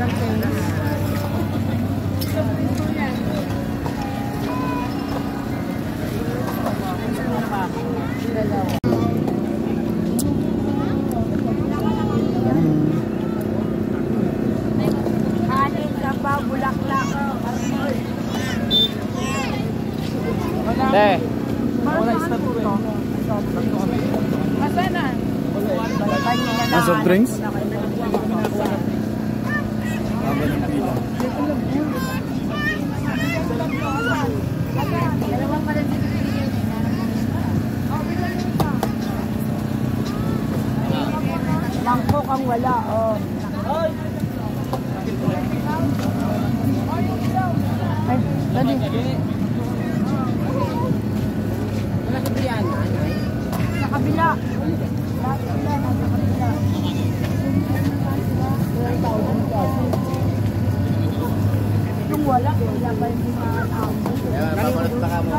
Kanya na? Ah, soft drinks? Mangkok ang wala, oh. Ay, dali. Wala, wala pa yung mga tao. Yan, papalit pa ka mo.